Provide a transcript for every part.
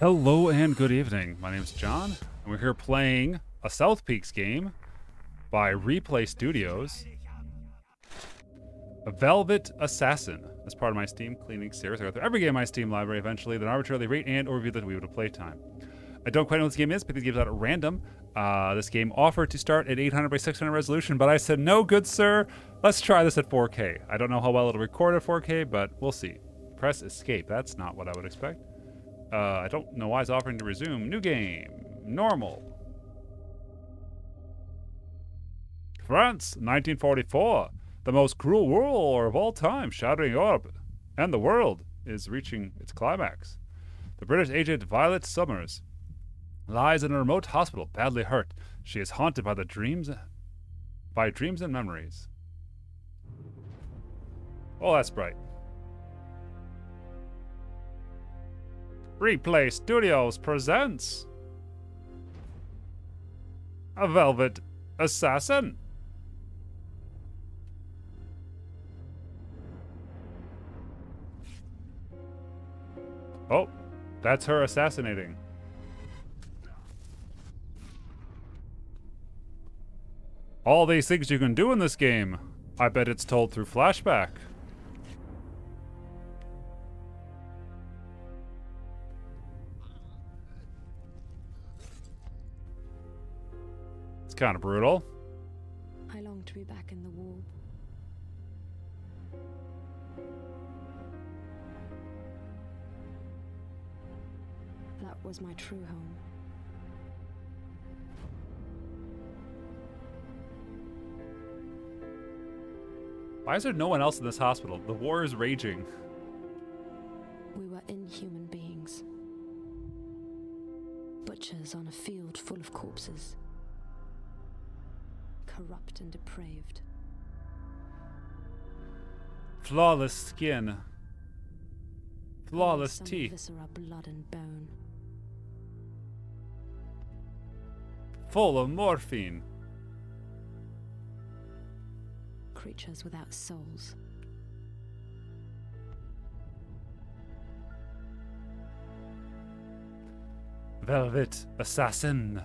Hello and good evening. My name is John, and we're here playing a SouthPeak's game by Replay Studios. A Velvet Assassin. As part of my Steam cleaning series, I go through every game in my Steam library eventually, then arbitrarily rate and or review the Wii to playtime. I don't quite know what this game is, but these games out at random. Uh, this game offered to start at 800 by 600 resolution, but I said, no, good sir, let's try this at 4K. I don't know how well it'll record at 4K, but we'll see. Press escape. That's not what I would expect. Uh, I don't know why it's offering to resume. New game. Normal. France, 1944. The most cruel war of all time, shattering Europe and the world, is reaching its climax. The British agent Violette Summer lies in a remote hospital, badly hurt. She is haunted by the dreams, by dreams and memories. Oh, that's bright. Replay Studios presents a Velvet Assassin. Oh, that's her assassinating. All these things you can do in this game. I bet it's told through flashback. Kind of brutal. I long to be back in the war. That was my true home. Why is there no one else in this hospital? The war is raging. We were inhuman beings. Butchers on a field full of corpses. Corrupt and depraved. Flawless skin. Flawless Some teeth. Viscera, blood and bone. Full of morphine. Creatures without souls. Velvet Assassin.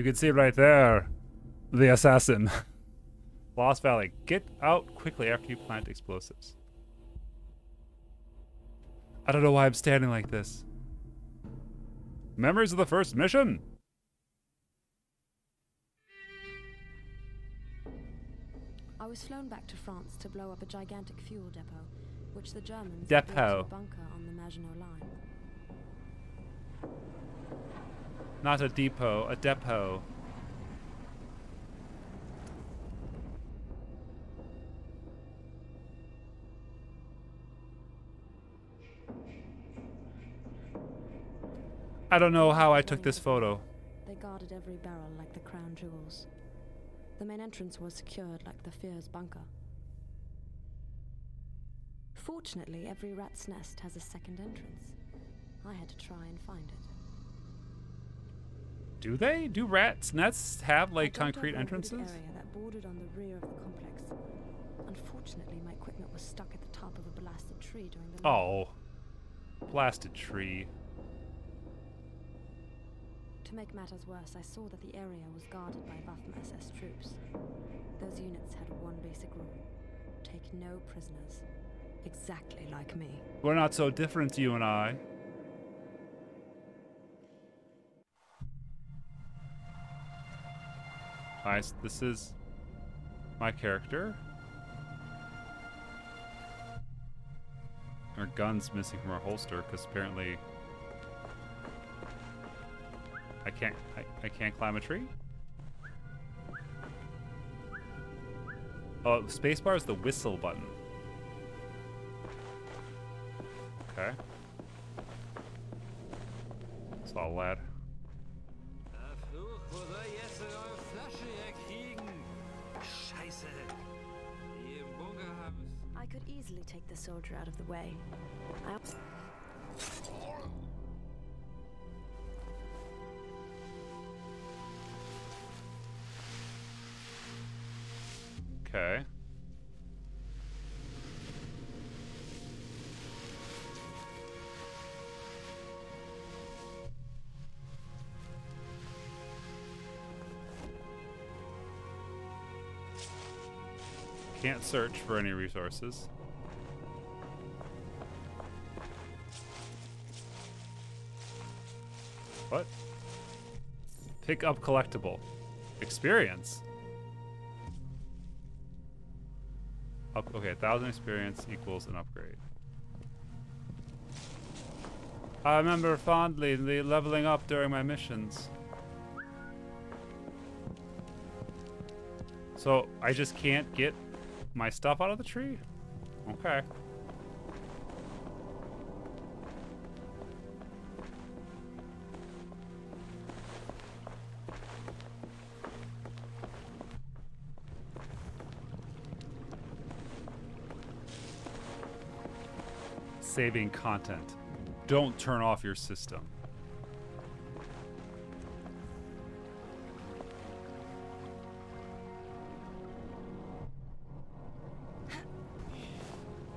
You can see right there the assassin. Lost Valley. Get out quickly after you plant explosives. I don't know why I'm standing like this. Memories of the first mission? I was flown back to France to blow up a gigantic fuel depot, which the Germans Depot. a bunker on the Maginot Line. Not a depot, a depot. I don't know how I took this photo. They guarded every barrel like the crown jewels. The main entrance was secured like the Führer's bunker. Fortunately, every rat's nest has a second entrance. I had to try and find it. Do they? Do rats' nests have like concrete over a wooded entrances? area that bordered on the rear of the complex. Unfortunately, my equipment was stuck at the top of a blasted tree during the Oh. Blasted tree. To make matters worse, I saw that the area was guarded by Waffen SS troops. Those units had one basic rule take no prisoners. Exactly like me. We're not so different, you and I. Nice. This is my character. Our gun's missing from our holster because apparently I can't I, I can't climb a tree. Oh, spacebar is the whistle button. Okay. It's all lad. soldier out of the way. I Okay. Can't search for any resources. Pick up collectible. Experience. Up, okay, a thousand experience equals an upgrade. I remember fondly the leveling up during my missions. So I just can't get my stuff out of the tree? Okay. Saving content. Don't turn off your system.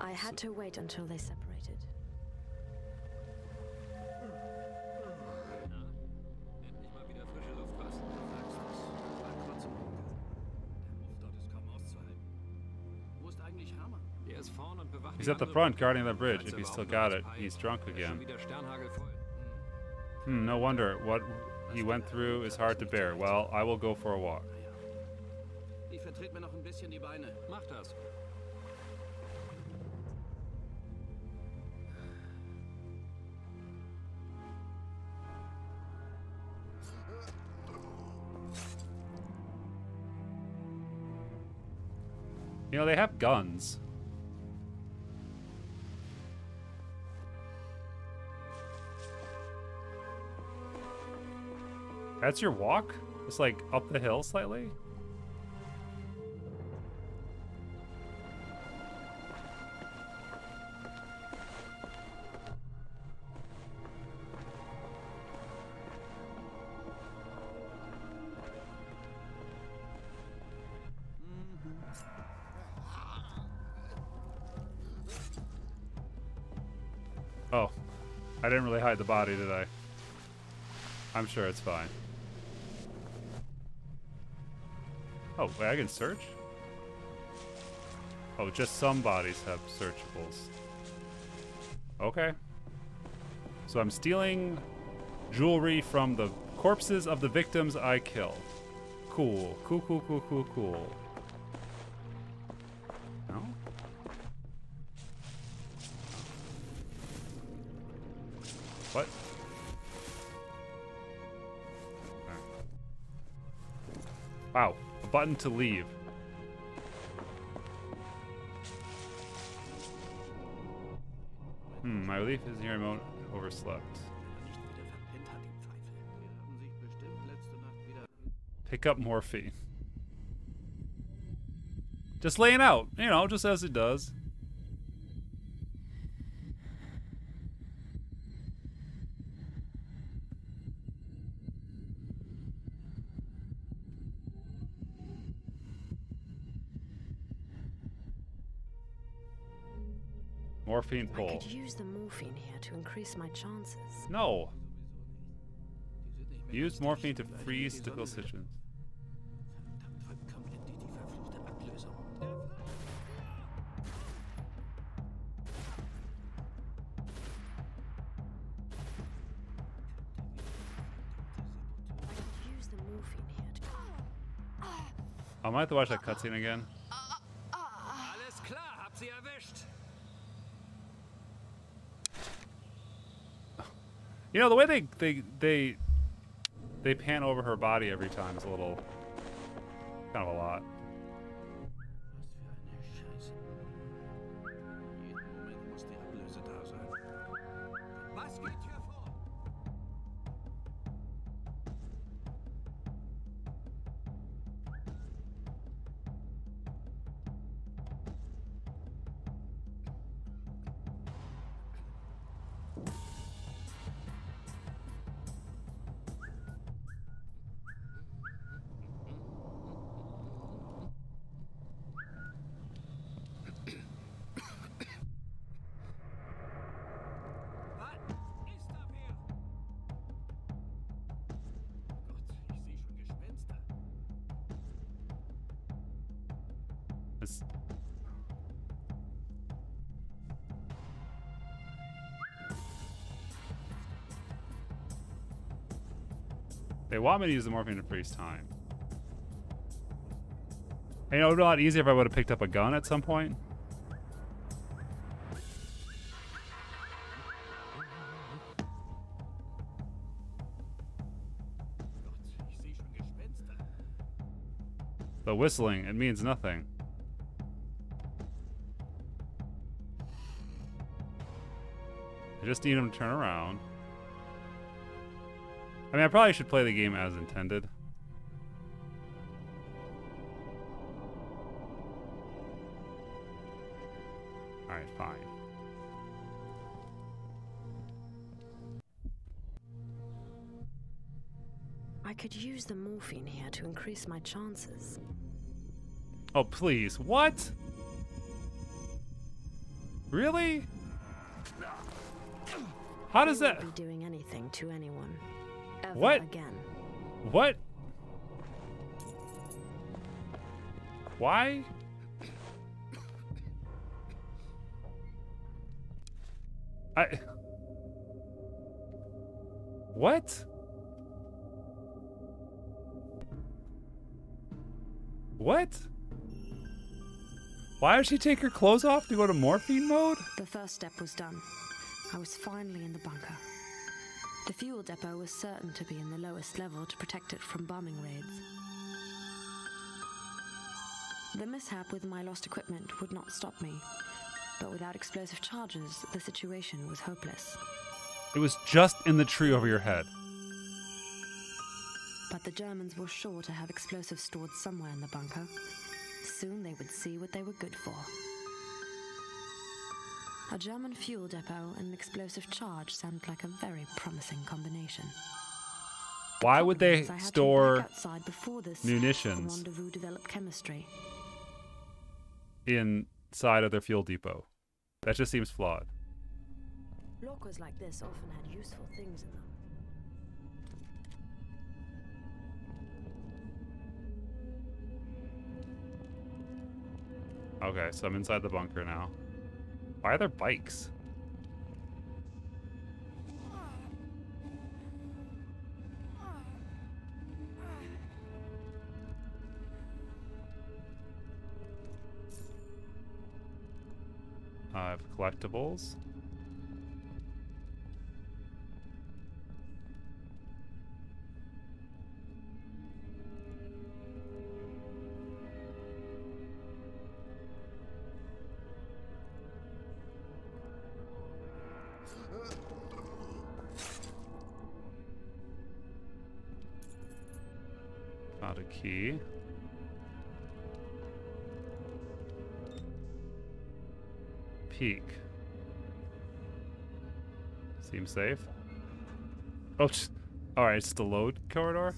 I had to wait until they separated. Endlich mal wieder frische Luft, was? Du sagst es. Bleib trotzdem munter. Der Muff dort ist kaum auszuhalten. Wo ist eigentlich Hermann? He's at the front guarding the bridge. If he's still got it, he's drunk again. Hmm, no wonder. What he went through is hard to bear. Well, I will go for a walk. You know, they have guns. That's your walk? It's like up the hill slightly? Oh, I didn't really hide the body, did I? I'm sure it's fine. Oh, wait, I can search? Oh, just some bodies have searchables. Okay. So I'm stealing jewelry from the corpses of the victims I kill. Cool. Cool, cool, cool, cool, cool. No? What? Wow, button to leave. Hmm, my relief is here moment overslept. Pick up morphine. Just laying out, you know, just as it does. Morphine I could use the morphine here to increase my chances. No. Die sind nicht mehr Use morphine to freeze die difficult Sonne wieder. situations. Verdammt, wann kommt endlich die verfluchte Ablösung? I could the morphine. I might have to watch that cutscene again. You know the way they they they they pan over her body every time is a little kind of a lot. They want me to use the morphine to freeze time. And, you know, it would be a lot easier if I would have picked up a gun at some point. The whistling, it means nothing. I just need him to turn around. I mean, I probably should play the game as intended. Alright, fine. I could use the morphine here to increase my chances. Oh, please. What? Really? How does that... be doing anything to anyone. What? again. What? Why? I. What? What? Why does she take her clothes off to go to morphine mode? The first step was done. I was finally in the bunker. The fuel depot was certain to be in the lowest level to protect it from bombing raids. The mishap with my lost equipment would not stop me, but without explosive charges, the situation was hopeless. It was just in the tree over your head. But the Germans were sure to have explosives stored somewhere in the bunker. Soon they would see what they were good for. A German fuel depot and an explosive charge sound like a very promising combination. Why would they Because I had to store outside before this munitions? developed chemistry. inside of their fuel depot? That just seems flawed. Lockers like this often had useful things in them. Okay, so I'm inside the bunker now. Why are there bikes? Uh, I have collectibles. Safe. Oh, just, all right. It's the load corridor.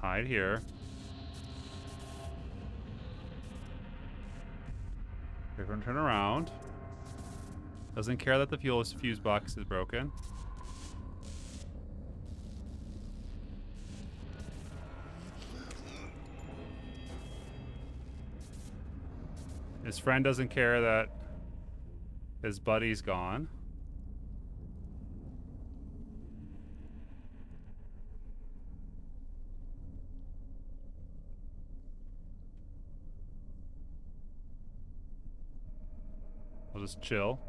Hide here. Turn around. Doesn't care that the fuel fuse box is broken. His friend doesn't care that his buddy's gone. I'll just chill.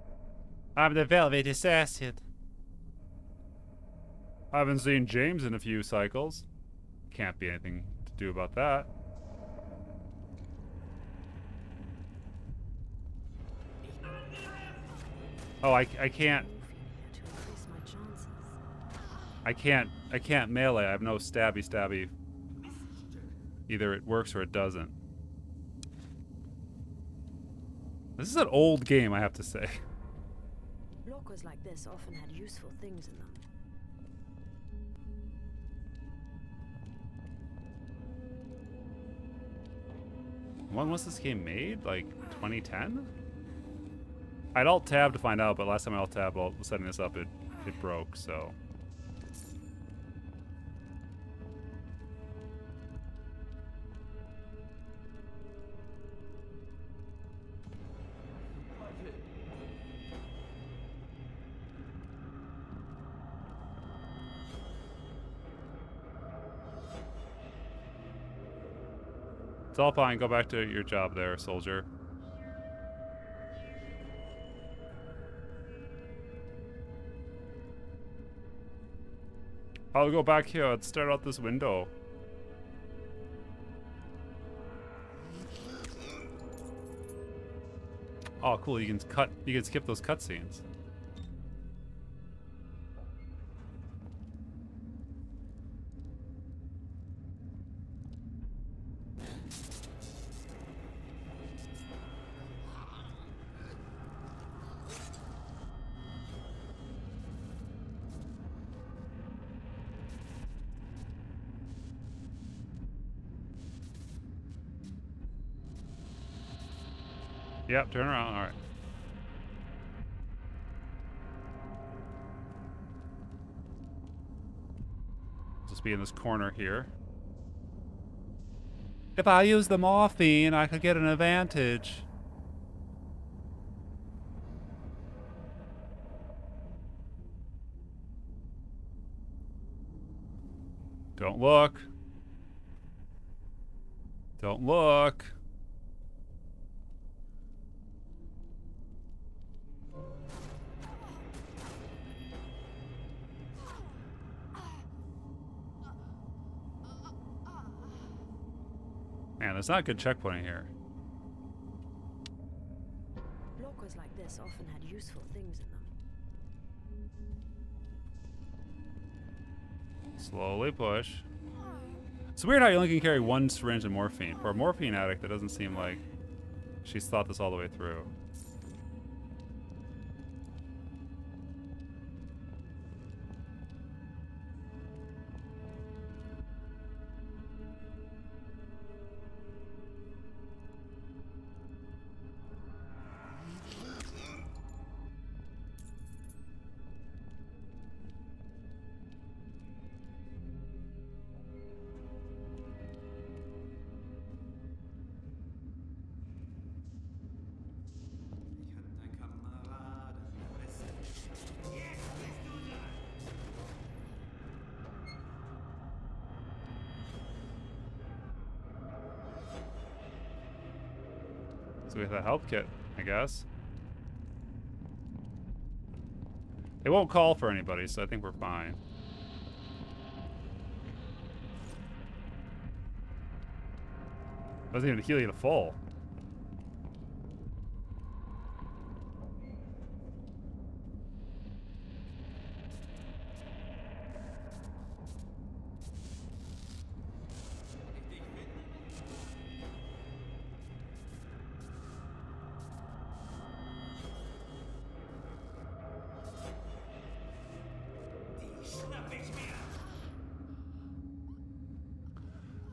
I'm the Velvet Assassin. I haven't seen James in a few cycles. Can't be anything to do about that. Oh, I, I can't. Morphine here to increase my chances. I can't. I can't melee. I have no stabby stabby. Either it works or it doesn't. This is an old game, I have to say. Lockers like this often had useful things in them. When was this game made? Like 2010? I'd alt tab to find out, but last time I alt tab while setting this up, it it broke. So. It's all fine. Go back to your job there, soldier. I'll go back here stare out this window. Oh, cool. You can cut. You can skip those cutscenes. Yep, turn around. All right. Just be in this corner here. If I use the morphine, I could get an advantage. Don't look. Don't look. That's not a good checkpoint here. Lockers like this often had useful things in them. Slowly push. It's weird how you only can carry one syringe of morphine. For a morphine addict, that doesn't seem like she's thought this all the way through. So we have a health kit, I guess. They won't call for anybody, so I think we're fine. Doesn't even heal you to full.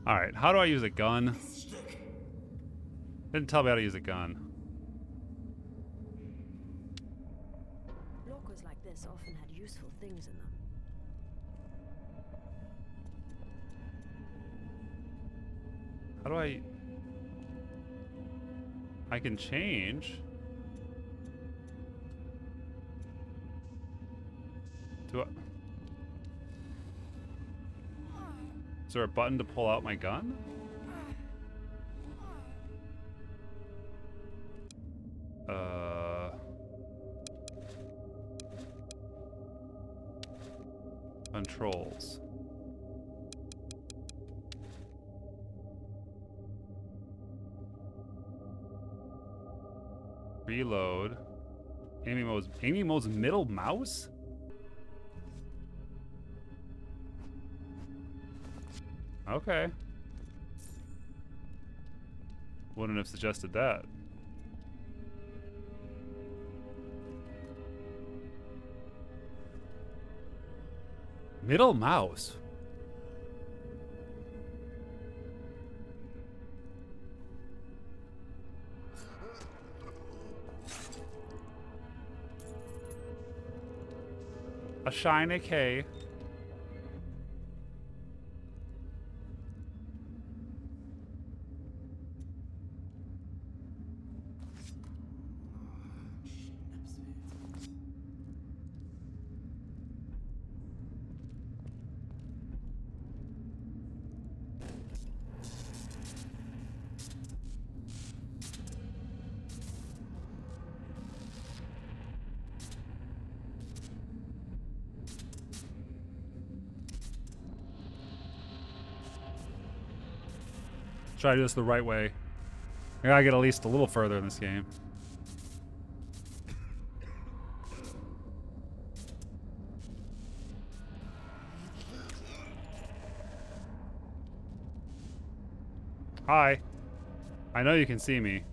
Alright, how do I use a gun? Didn't tell me how to use a gun. Lockers like this often had useful things in them. How do I... I can change. Do I... there a button to pull out my gun? Uh... Controls. Reload. Amy mode's Amy mode's middle mouse? Okay. Wouldn't have suggested that. Middle mouse. A shiny K. Try to do this the right way. I gotta get at least a little further in this game. Hi. I know you can see me.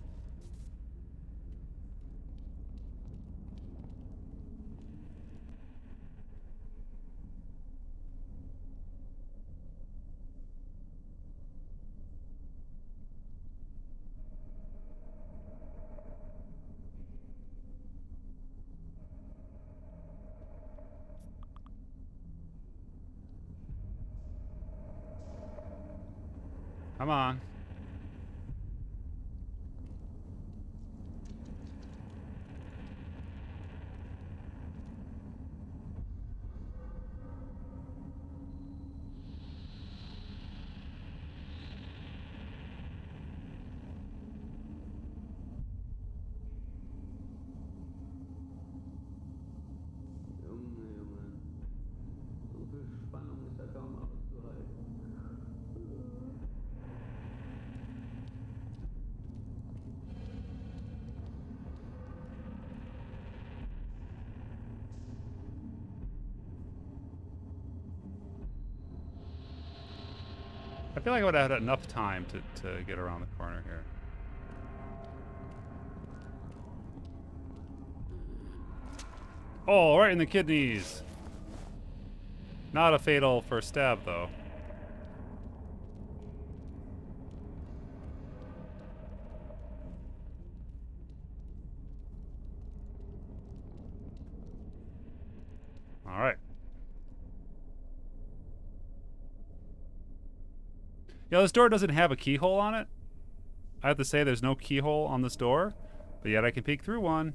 Feel like I would have had enough time to, to get around the corner here. Oh, right in the kidneys. Not a fatal first stab, though. All right. Yeah, this door doesn't have a keyhole on it. I have to say there's no keyhole on this door, but yet I can peek through one.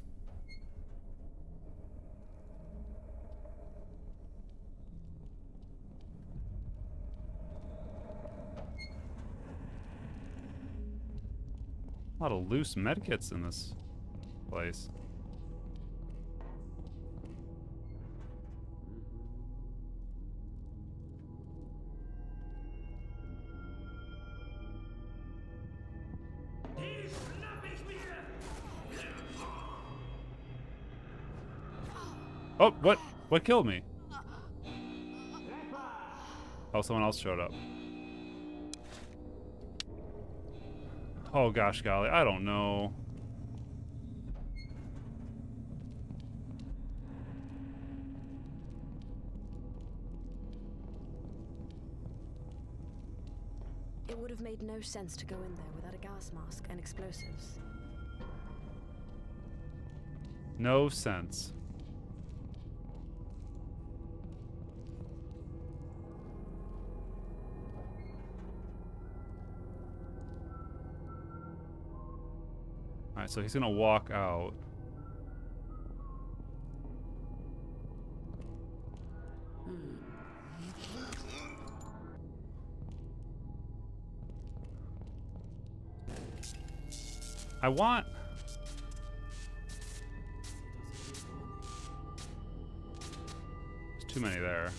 A lot of loose medkits in this place. Oh, what? What killed me? Oh, someone else showed up. Oh gosh, golly, I don't know. It would have made no sense to go in there without a gas mask and explosives. No sense. Alright, so he's gonna walk out. Hmm. I want... There's too many there.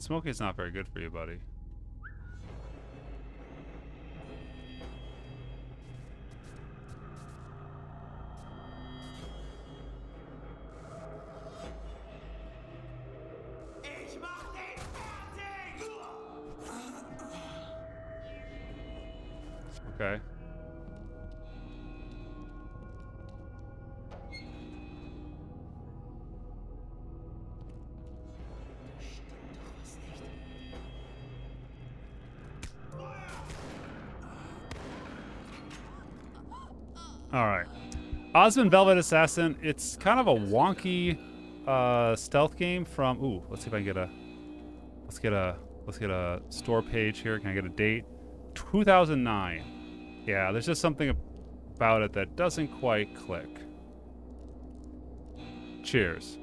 Mean, smoking's not very good for you, buddy. Okay. All right. Osmond Velvet Assassin. It's kind of a wonky uh, stealth game from. Ooh, let's see if I can get a. Let's get a. Let's get a store page here. Can I get a date? 2009. Yeah, there's just something about it that doesn't quite click. Cheers.